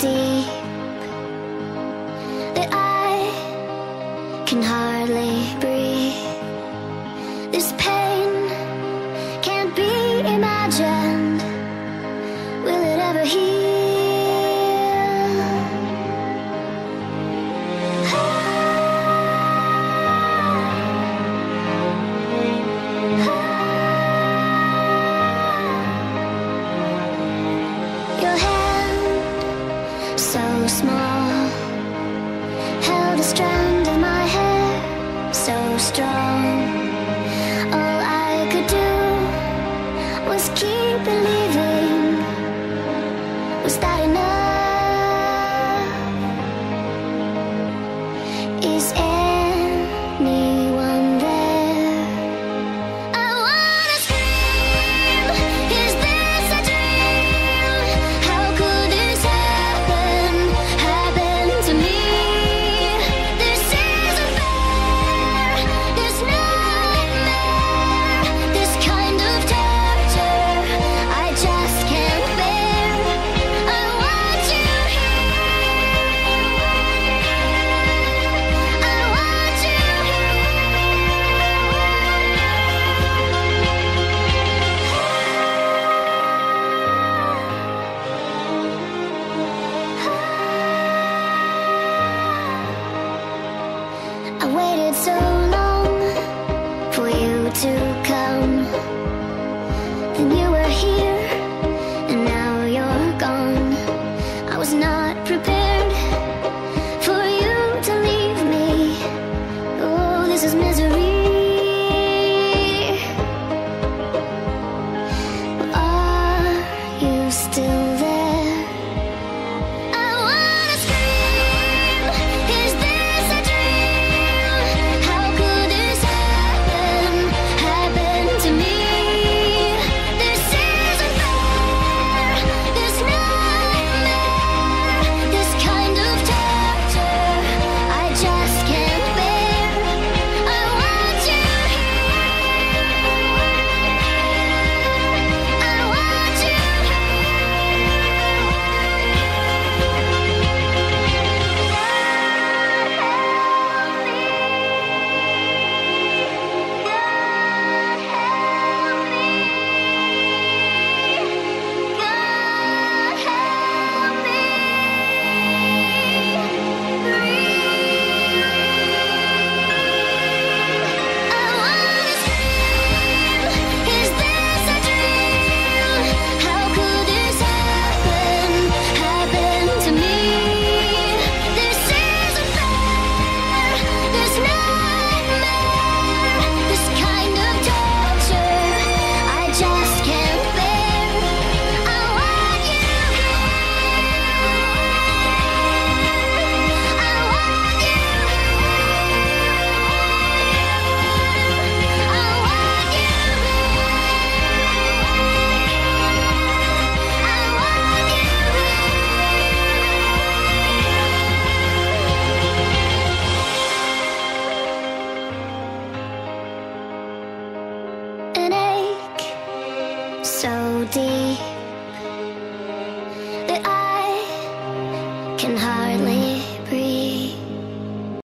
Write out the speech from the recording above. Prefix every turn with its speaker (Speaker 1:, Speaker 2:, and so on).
Speaker 1: deep that I can hardly breathe. This pain can't be imagined. Will it ever heal? Ah. Ah. Your head strong. All I could do was keep believing. Was that enough? to come. And you were here And now you're gone. I was not prepared Oh, dear.